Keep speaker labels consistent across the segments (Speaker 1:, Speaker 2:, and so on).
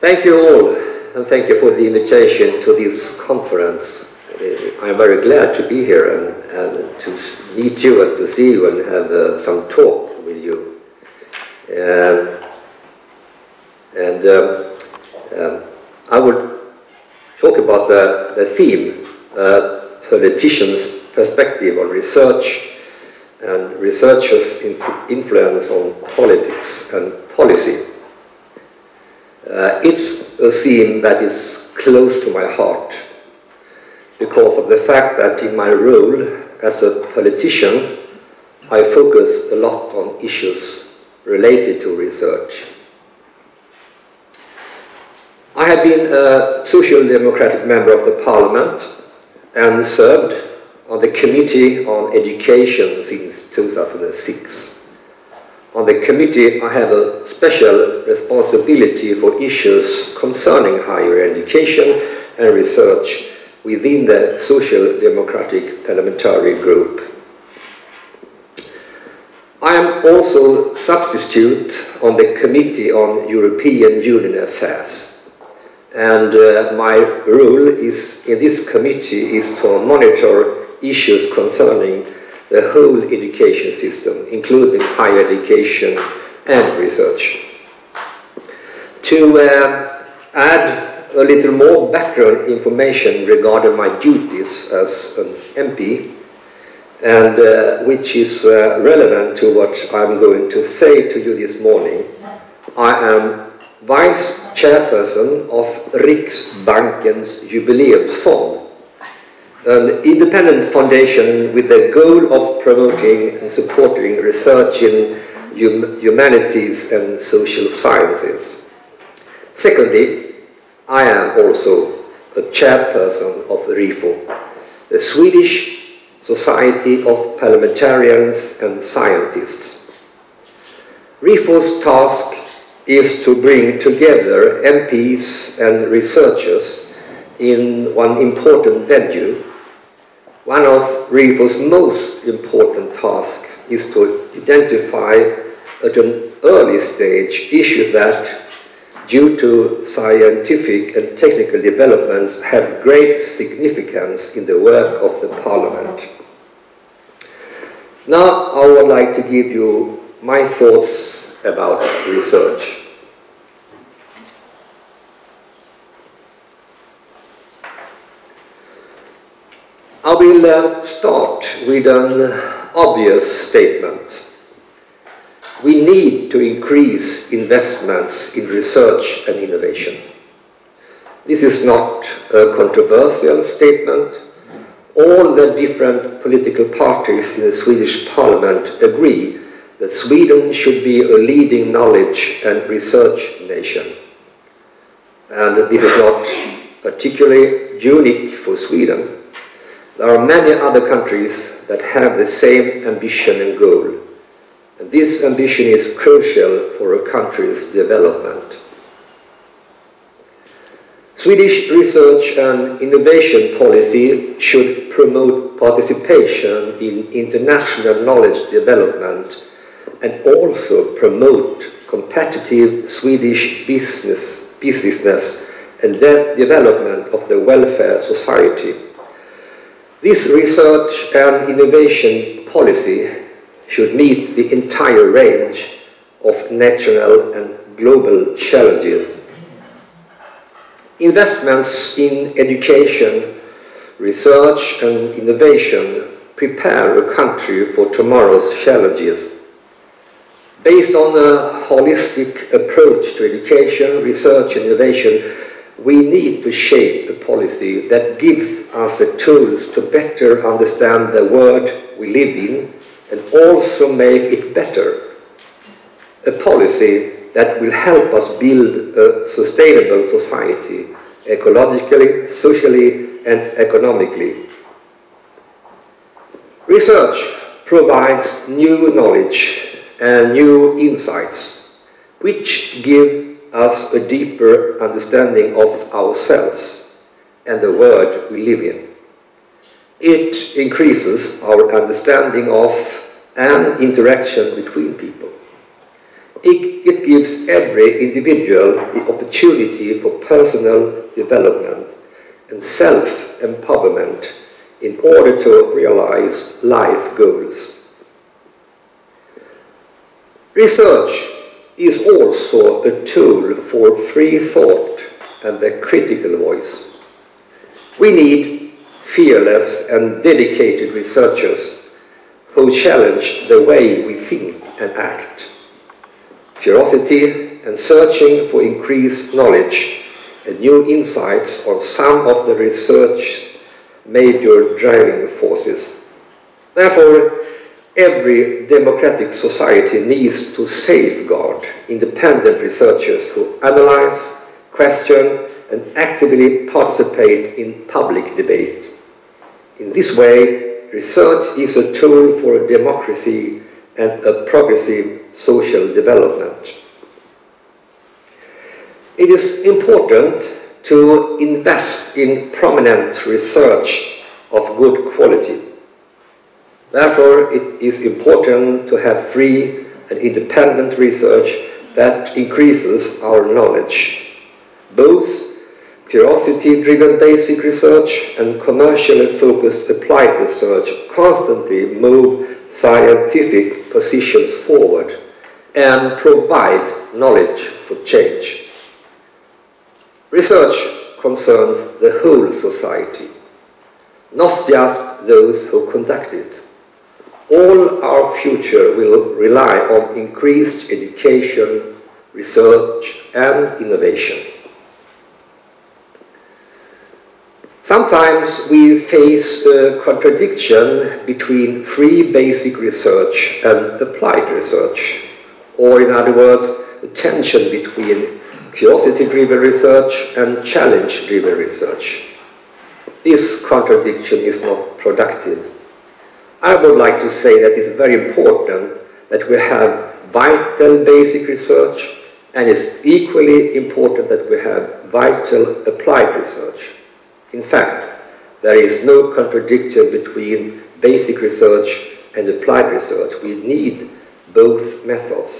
Speaker 1: Thank you all, and thank you for the invitation to this conference. Uh, I'm very glad to be here and, and to meet you and to see you and have uh, some talk with you. Um, and um, um, I will talk about the, the theme, uh, politicians' perspective on research and researchers' influence on politics and policy. Uh, it's a theme that is close to my heart because of the fact that in my role as a politician, I focus a lot on issues related to research. I have been a Social Democratic member of the Parliament and served on the Committee on Education since 2006. On the committee, I have a special responsibility for issues concerning higher education and research within the Social Democratic Parliamentary Group. I am also substitute on the Committee on European Union Affairs. And uh, my role is in this committee is to monitor issues concerning the whole education system, including higher education and research. To uh, add a little more background information regarding my duties as an MP, and uh, which is uh, relevant to what I'm going to say to you this morning, I am Vice Chairperson of Riksbankens Jubileumsfond, an independent foundation with the goal of promoting and supporting research in hum humanities and social sciences. Secondly, I am also a chairperson of RIFO, the Swedish Society of Parliamentarians and Scientists. RIFO's task is to bring together MPs and researchers in one important venue one of RIFO's most important tasks is to identify at an early stage issues that, due to scientific and technical developments, have great significance in the work of the Parliament. Now I would like to give you my thoughts about research. I will uh, start with an obvious statement. We need to increase investments in research and innovation. This is not a controversial statement. All the different political parties in the Swedish parliament agree that Sweden should be a leading knowledge and research nation. And this is not particularly unique for Sweden. There are many other countries that have the same ambition and goal. And this ambition is crucial for a country's development. Swedish research and innovation policy should promote participation in international knowledge development and also promote competitive Swedish business, and the development of the welfare society. This research and innovation policy should meet the entire range of national and global challenges. Investments in education, research and innovation prepare a country for tomorrow's challenges. Based on a holistic approach to education, research and innovation, we need to shape a policy that gives us the tools to better understand the world we live in and also make it better. A policy that will help us build a sustainable society ecologically, socially and economically. Research provides new knowledge and new insights which give us a deeper understanding of ourselves and the world we live in. It increases our understanding of and interaction between people. It, it gives every individual the opportunity for personal development and self-empowerment in order to realize life goals. Research is also a tool for free thought and a critical voice. We need fearless and dedicated researchers who challenge the way we think and act. Curiosity and searching for increased knowledge and new insights on some of the research major driving forces. Therefore, every democratic society needs to safeguard independent researchers who analyze, question, and actively participate in public debate. In this way, research is a tool for democracy and a progressive social development. It is important to invest in prominent research of good quality. Therefore, it is important to have free and independent research that increases our knowledge. Both curiosity-driven basic research and commercially focused applied research constantly move scientific positions forward and provide knowledge for change. Research concerns the whole society, not just those who conduct it. All our future will rely on increased education, research and innovation. Sometimes we face a contradiction between free basic research and applied research, or in other words, a tension between curiosity-driven research and challenge-driven research. This contradiction is not productive. I would like to say that it's very important that we have vital basic research and it's equally important that we have vital applied research. In fact, there is no contradiction between basic research and applied research. We need both methods.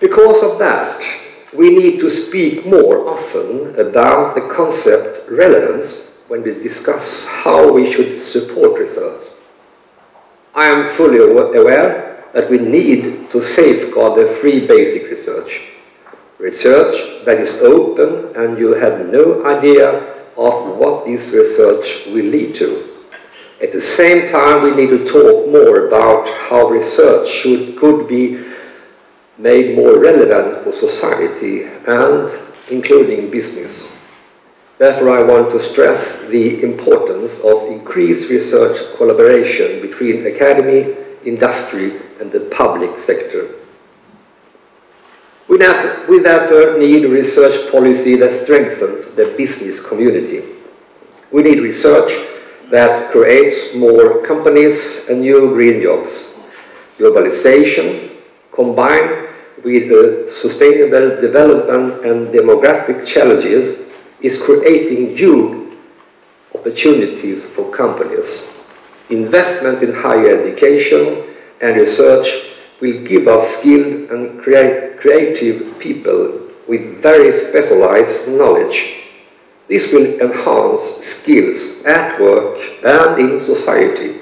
Speaker 1: Because of that, we need to speak more often about the concept relevance when we discuss how we should support research. I am fully aware that we need to safeguard the free basic research. Research that is open and you have no idea of what this research will lead to. At the same time, we need to talk more about how research should, could be made more relevant for society and including business. Therefore, I want to stress the importance of increased research collaboration between academy, industry, and the public sector. We, therefore need research policy that strengthens the business community. We need research that creates more companies and new green jobs. Globalization, combined with the sustainable development and demographic challenges is creating new opportunities for companies. Investments in higher education and research will give us skilled and creative people with very specialized knowledge. This will enhance skills at work and in society.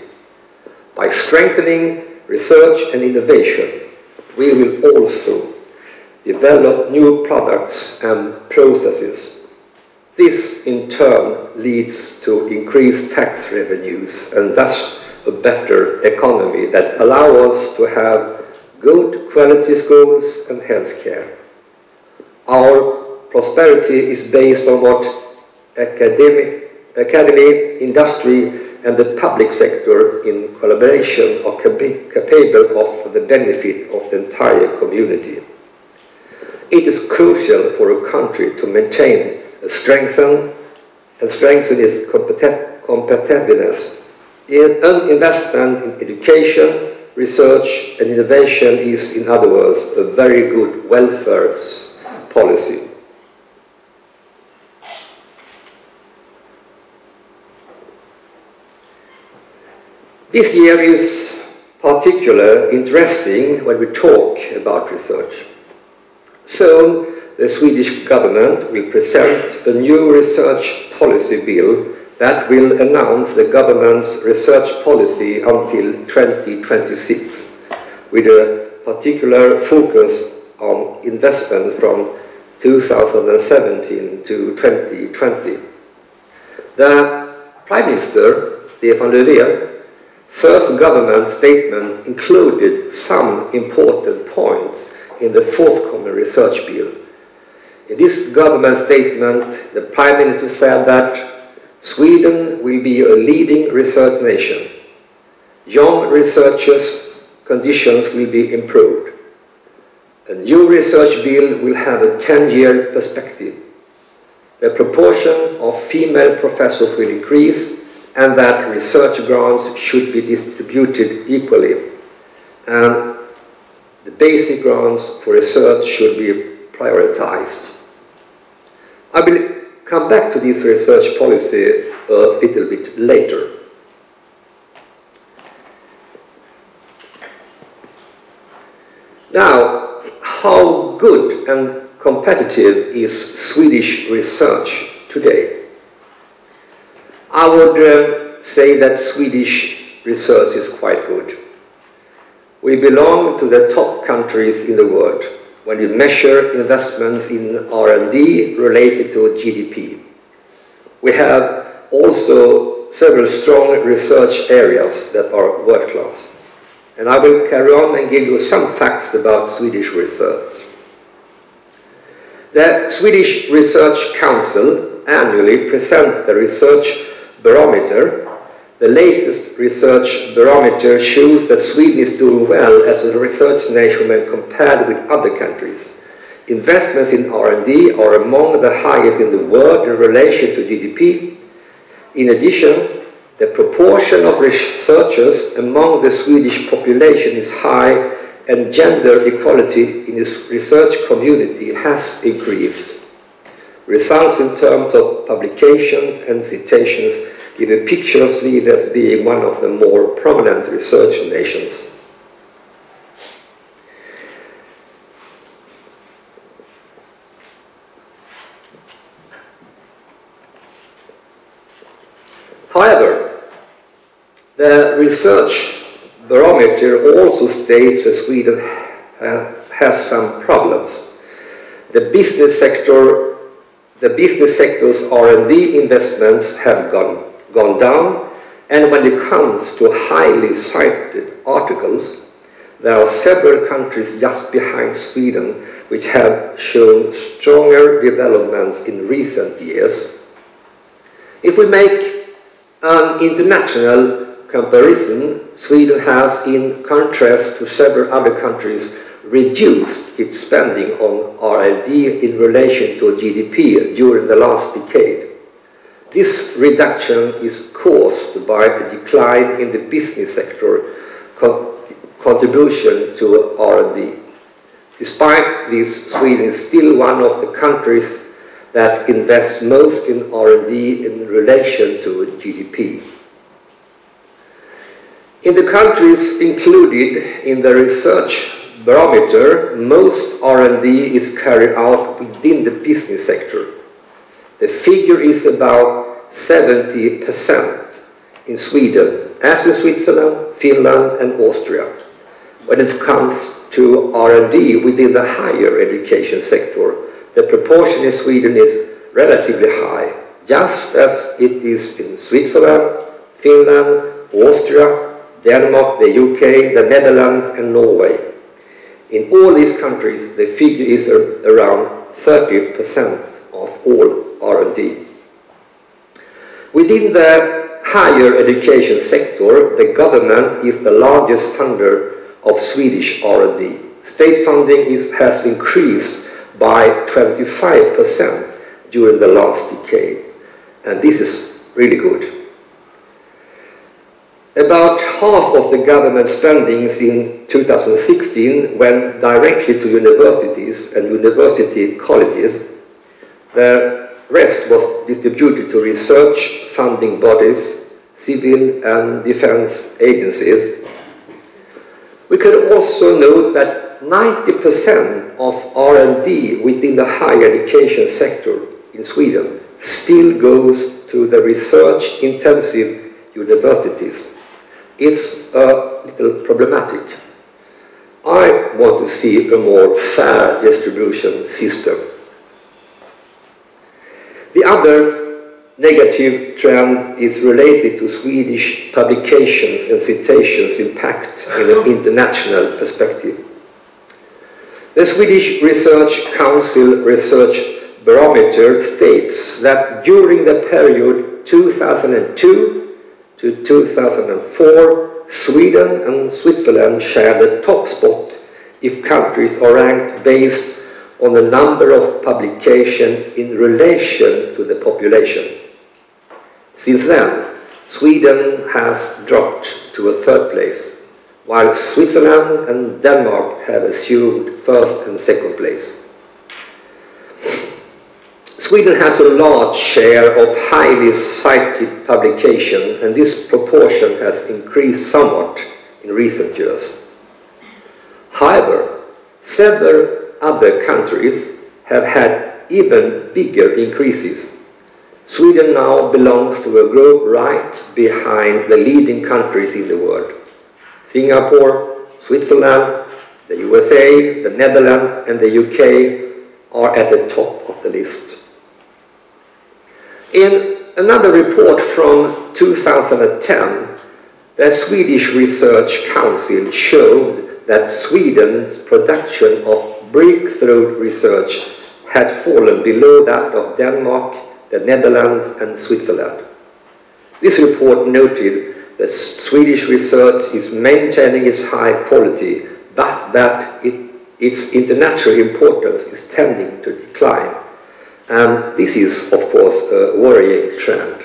Speaker 1: By strengthening research and innovation, we will also develop new products and processes. This in turn leads to increased tax revenues and thus a better economy that allow us to have good quality schools and healthcare. Our prosperity is based on what academic, academy, industry, and the public sector in collaboration are capable of for the benefit of the entire community. It is crucial for a country to maintain, strengthen, and strengthen its competitiveness. An investment in education, research, and innovation is, in other words, a very good welfare policy. This year is particularly interesting when we talk about research. Soon, the Swedish government will present a new research policy bill that will announce the government's research policy until 2026, with a particular focus on investment from 2017 to 2020. The Prime Minister, Stefan Löfven, first government statement included some important points in the forthcoming research bill. In this government statement, the Prime Minister said that Sweden will be a leading research nation. Young researchers' conditions will be improved. A new research bill will have a 10-year perspective. The proportion of female professors will increase and that research grants should be distributed equally. And the basic grants for research should be prioritized. I will come back to this research policy a little bit later. Now, how good and competitive is Swedish research today? I would uh, say that Swedish research is quite good. We belong to the top countries in the world when we measure investments in R&D related to GDP. We have also several strong research areas that are world-class. And I will carry on and give you some facts about Swedish research. The Swedish Research Council annually presents the research barometer the latest research barometer shows that Sweden is doing well as a research nation when compared with other countries. Investments in R&D are among the highest in the world in relation to GDP. In addition, the proportion of researchers among the Swedish population is high and gender equality in the research community has increased. Results in terms of publications and citations give a picture of Sweden as being one of the more prominent research nations. However, the research barometer also states that Sweden has some problems. The business sector, the business sector's R&D investments have gone gone down. And when it comes to highly cited articles, there are several countries just behind Sweden which have shown stronger developments in recent years. If we make an international comparison, Sweden has, in contrast to several other countries, reduced its spending on R&D in relation to GDP during the last decade. This reduction is caused by a decline in the business sector contribution to R&D. Despite this, Sweden is still one of the countries that invests most in R&D in relation to GDP. In the countries included in the research barometer, most R&D is carried out within the business sector. The figure is about 70% in Sweden, as in Switzerland, Finland and Austria. When it comes to R&D within the higher education sector, the proportion in Sweden is relatively high, just as it is in Switzerland, Finland, Austria, Denmark, the UK, the Netherlands and Norway. In all these countries, the figure is around 30% of all R&D. Within the higher education sector, the government is the largest funder of Swedish R&D. State funding is, has increased by 25% during the last decade, and this is really good. About half of the government spendings in 2016 went directly to universities and university colleges. The rest was distributed to research funding bodies, civil and defense agencies. We could also note that 90% of R&D within the higher education sector in Sweden still goes to the research-intensive universities. It's a little problematic. I want to see a more fair distribution system. The other negative trend is related to Swedish publications and citations impact in an international perspective. The Swedish Research Council Research Barometer states that during the period 2002 to 2004, Sweden and Switzerland share the top spot if countries are ranked based on the number of publications in relation to the population. Since then, Sweden has dropped to a third place, while Switzerland and Denmark have assumed first and second place. Sweden has a large share of highly cited publication, and this proportion has increased somewhat in recent years. However, several other countries have had even bigger increases. Sweden now belongs to a group right behind the leading countries in the world. Singapore, Switzerland, the USA, the Netherlands, and the UK are at the top of the list. In another report from 2010, the Swedish Research Council showed that Sweden's production of breakthrough research had fallen below that of Denmark, the Netherlands, and Switzerland. This report noted that Swedish research is maintaining its high quality, but that it, its international importance is tending to decline. And this is, of course, a worrying trend.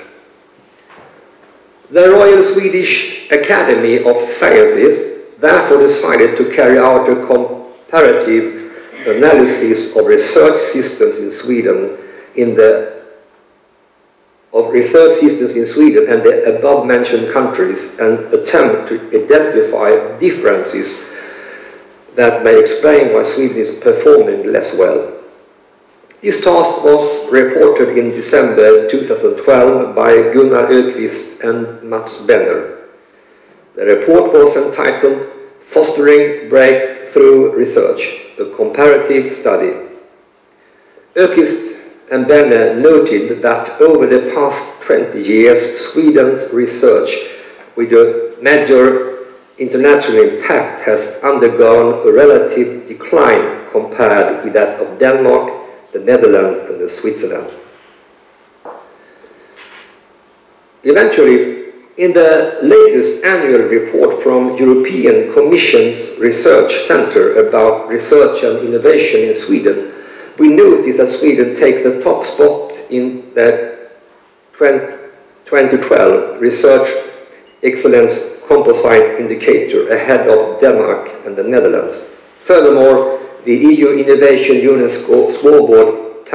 Speaker 1: The Royal Swedish Academy of Sciences therefore decided to carry out a comparative analysis of research systems in Sweden in the of research systems in Sweden and the above-mentioned countries and attempt to identify differences that may explain why Sweden is performing less well. This task was reported in December 2012 by Gunnar Öquist and Mats Benner. The report was entitled Fostering Breakthrough Research, a Comparative Study. Öquist and Benner noted that over the past 20 years, Sweden's research with a major international impact has undergone a relative decline compared with that of Denmark, the Netherlands and Switzerland. Eventually, in the latest annual report from European Commission's Research Centre about research and innovation in Sweden, we notice that Sweden takes the top spot in the 2012 Research Excellence Composite Indicator ahead of Denmark and the Netherlands. Furthermore, the EU Innovation Union Scoreboard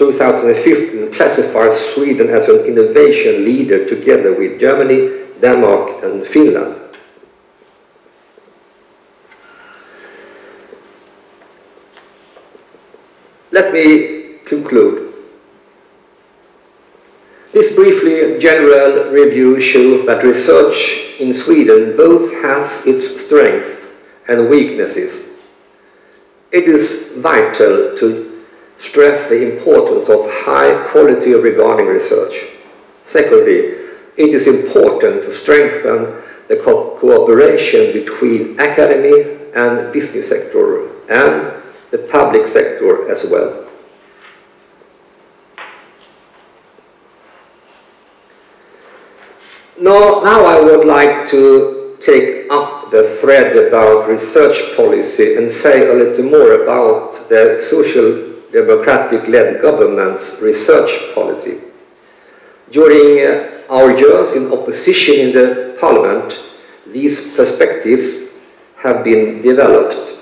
Speaker 1: 2015 classifies Sweden as an innovation leader together with Germany, Denmark and Finland. Let me conclude. This briefly general review shows that research in Sweden both has its strengths and weaknesses it is vital to stress the importance of high quality regarding research. Secondly, it is important to strengthen the co cooperation between academy and business sector and the public sector as well. Now, now I would like to take up the thread about research policy and say a little more about the social democratic-led government's research policy. During uh, our years in opposition in the parliament, these perspectives have been developed.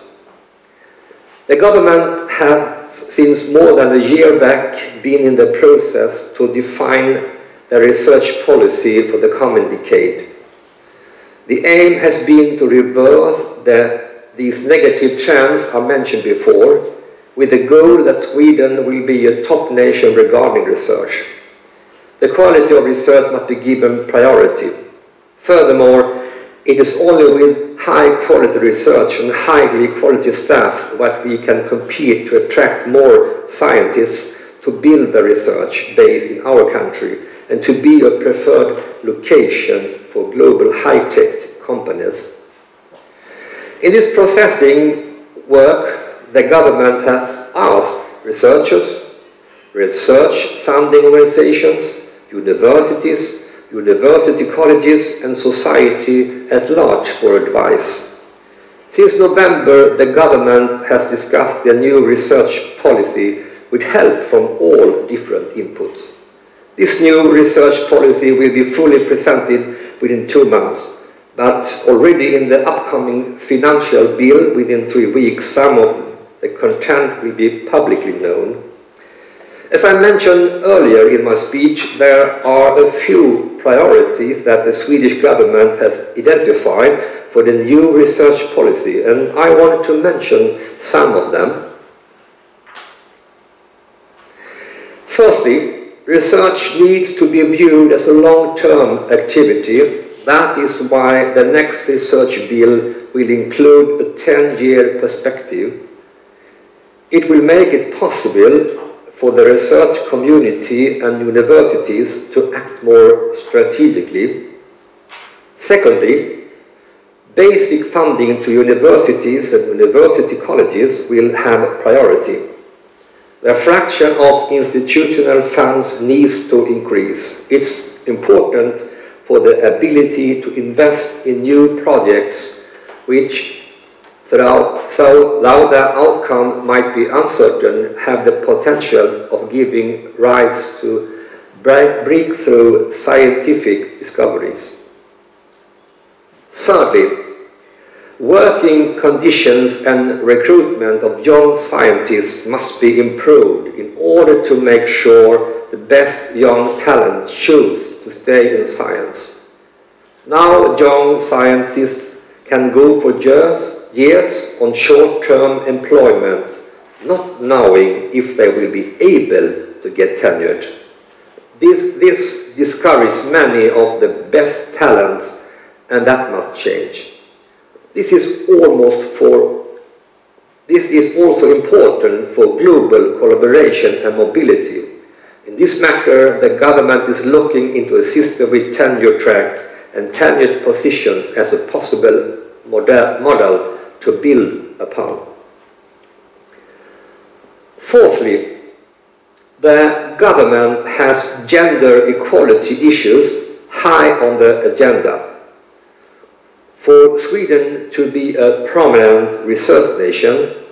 Speaker 1: The government has, since more than a year back, been in the process to define the research policy for the coming decade. The aim has been to reverse the, these negative trends I mentioned before, with the goal that Sweden will be a top nation regarding research. The quality of research must be given priority. Furthermore, it is only with high quality research and highly quality staff that we can compete to attract more scientists to build the research base in our country and to be a preferred location for global high-tech companies. In this processing work, the government has asked researchers, research funding organizations, universities, university colleges and society at large for advice. Since November, the government has discussed their new research policy with help from all different inputs. This new research policy will be fully presented within two months, but already in the upcoming financial bill within three weeks, some of the content will be publicly known. As I mentioned earlier in my speech, there are a few priorities that the Swedish government has identified for the new research policy, and I want to mention some of them. Firstly, research needs to be viewed as a long-term activity. That is why the next research bill will include a 10-year perspective. It will make it possible for the research community and universities to act more strategically. Secondly, basic funding to universities and university colleges will have priority. The fraction of institutional funds needs to increase. It's important for the ability to invest in new projects which though, though the outcome might be uncertain, have the potential of giving rise to breakthrough scientific discoveries. Thirdly, working conditions and recruitment of young scientists must be improved in order to make sure the best young talents choose to stay in science. Now young scientists can go for years years on short-term employment, not knowing if they will be able to get tenured. This, this discourages many of the best talents, and that must change. This is almost for this is also important for global collaboration and mobility. In this matter, the government is looking into a system with tenure track and tenured positions as a possible model, model to build upon. Fourthly, the government has gender equality issues high on the agenda. For Sweden to be a prominent research nation,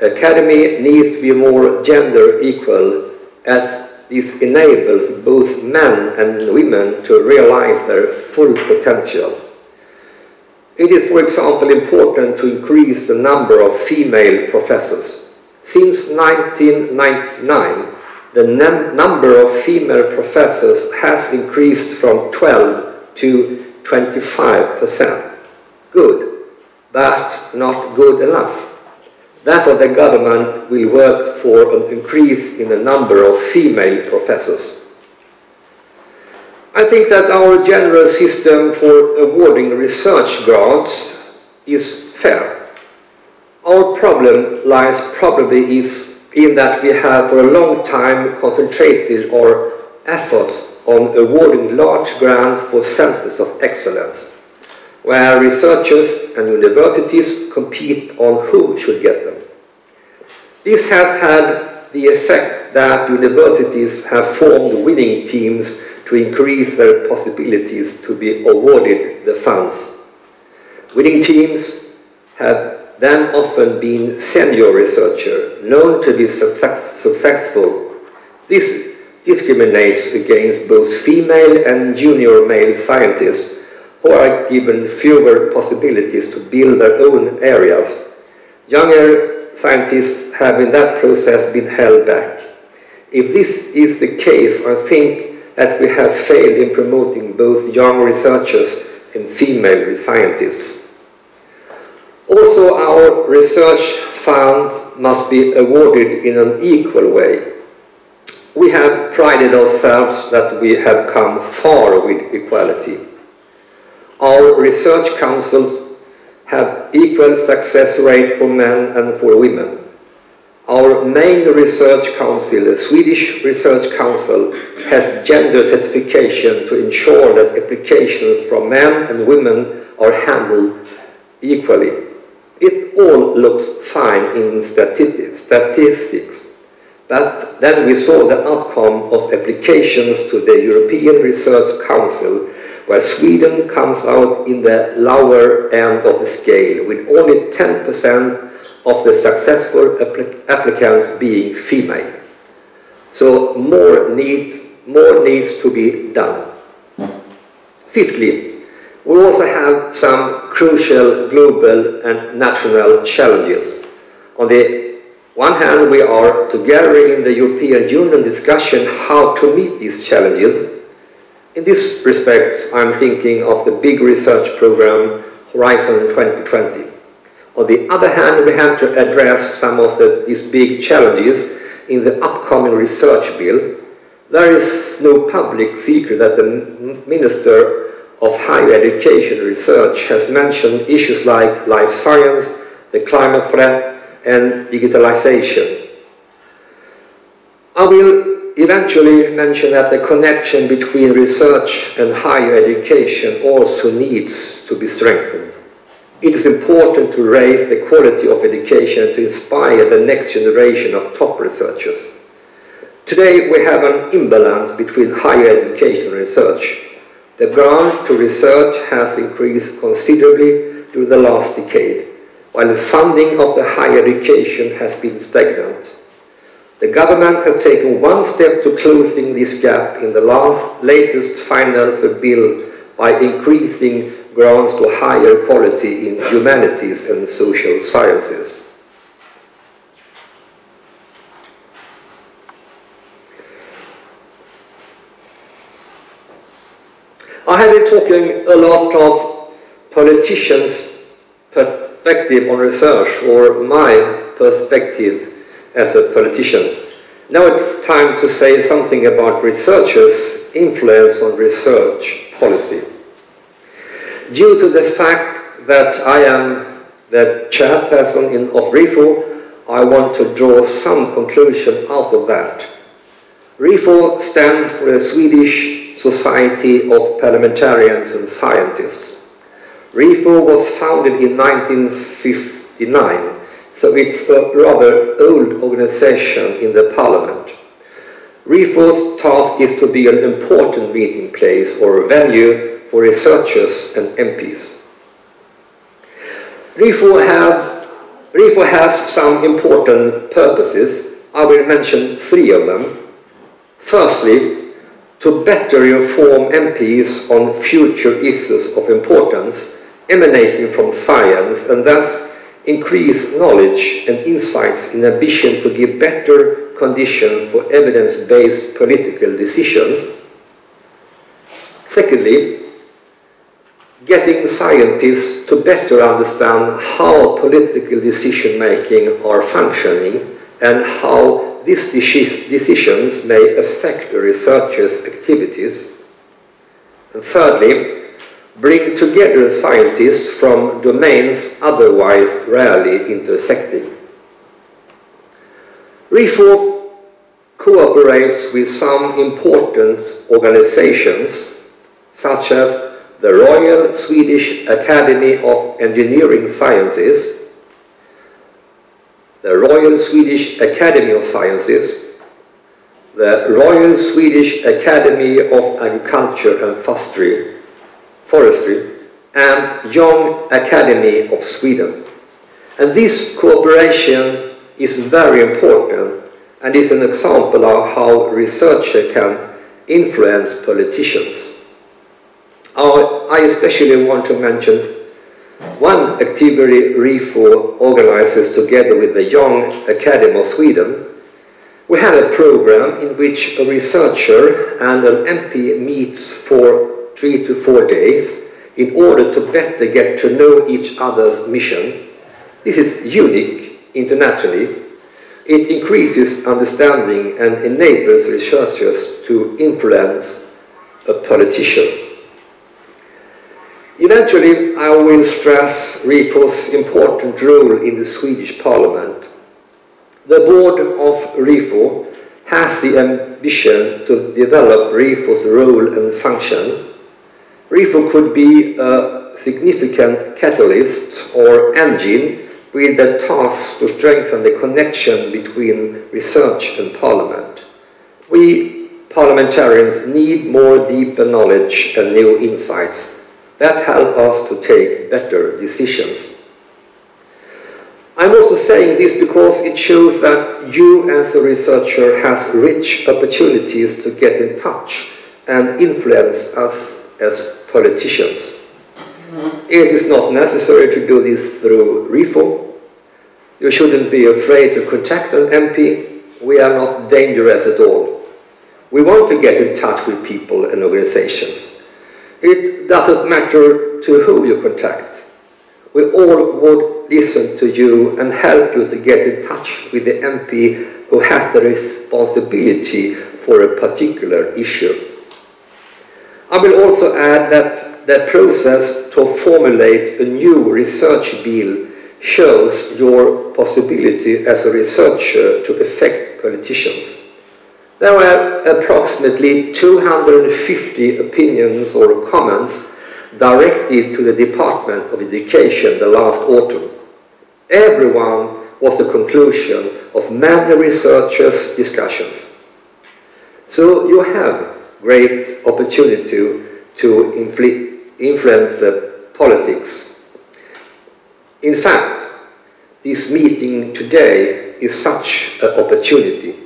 Speaker 1: academy needs to be more gender equal as this enables both men and women to realize their full potential. It is, for example, important to increase the number of female professors. Since 1999, the num number of female professors has increased from 12 to 25%. Good, but not good enough. Therefore, the government will work for an increase in the number of female professors. I think that our general system for awarding research grants is fair. Our problem lies probably is in that we have for a long time concentrated our efforts on awarding large grants for centers of excellence, where researchers and universities compete on who should get them. This has had the effect that universities have formed winning teams to increase their possibilities to be awarded the funds. Winning teams have then often been senior researchers known to be success successful. This discriminates against both female and junior male scientists who are given fewer possibilities to build their own areas. Younger scientists have in that process been held back. If this is the case, I think that we have failed in promoting both young researchers and female scientists. Also, our research funds must be awarded in an equal way. We have prided ourselves that we have come far with equality. Our research councils have equal success rate for men and for women. Our main research council, the Swedish Research Council, has gender certification to ensure that applications from men and women are handled equally. It all looks fine in statistics, but then we saw the outcome of applications to the European Research Council, where Sweden comes out in the lower end of the scale, with only 10% of the successful applicants being female. So more needs, more needs to be done. Fifthly, we also have some crucial global and national challenges. On the one hand, we are together in the European Union discussion how to meet these challenges. In this respect, I'm thinking of the big research program Horizon 2020. On the other hand, we have to address some of the, these big challenges in the upcoming research bill. There is no public secret that the Minister of Higher Education Research has mentioned issues like life science, the climate threat, and digitalization. I will eventually mention that the connection between research and higher education also needs to be strengthened. It is important to raise the quality of education to inspire the next generation of top researchers. Today we have an imbalance between higher education and research. The grant to research has increased considerably during the last decade, while the funding of the higher education has been stagnant. The government has taken one step to closing this gap in the last, latest financial bill by increasing grants to higher quality in humanities and social sciences. I have been talking a lot of politicians' perspective on research, or my perspective as a politician. Now it's time to say something about researchers' influence on research policy. Due to the fact that I am the chairperson in, of RIFO, I want to draw some conclusion out of that. RIFO stands for the Swedish Society of Parliamentarians and Scientists. RIFO was founded in 1959, so it's a rather old organization in the parliament. RIFO's task is to be an important meeting place or venue for researchers and MPs. RIFO, have, RIFO has some important purposes. I will mention three of them. Firstly, to better inform MPs on future issues of importance emanating from science and thus increase knowledge and insights in ambition to give better conditions for evidence-based political decisions. Secondly, getting scientists to better understand how political decision-making are functioning and how these decisions may affect the researcher's activities. And thirdly, bring together scientists from domains otherwise rarely intersecting. RIFO cooperates with some important organizations such as the Royal Swedish Academy of Engineering Sciences, the Royal Swedish Academy of Sciences, the Royal Swedish Academy of Agriculture and Forestry, Forestry and Young Academy of Sweden. And this cooperation is very important and is an example of how researchers can influence politicians. I especially want to mention one activity RIFO organizes together with the Young Academy of Sweden. We have a program in which a researcher and an MP meets for three to four days in order to better get to know each other's mission. This is unique internationally. It increases understanding and enables researchers to influence a politician. Eventually, I will stress RIFO's important role in the Swedish parliament. The board of RIFO has the ambition to develop RIFO's role and function. RIFO could be a significant catalyst or engine with the task to strengthen the connection between research and parliament. We parliamentarians need more deeper knowledge and new insights that help us to take better decisions. I'm also saying this because it shows that you as a researcher has rich opportunities to get in touch and influence us as politicians. It is not necessary to do this through RIFO. You shouldn't be afraid to contact an MP. We are not dangerous at all. We want to get in touch with people and organizations. It doesn't matter to who you contact. We all would listen to you and help you to get in touch with the MP who has the responsibility for a particular issue. I will also add that the process to formulate a new research bill shows your possibility as a researcher to affect politicians. There were approximately 250 opinions or comments directed to the Department of Education the last autumn. Everyone was the conclusion of many researchers' discussions. So you have great opportunity to influence the politics. In fact, this meeting today is such an opportunity.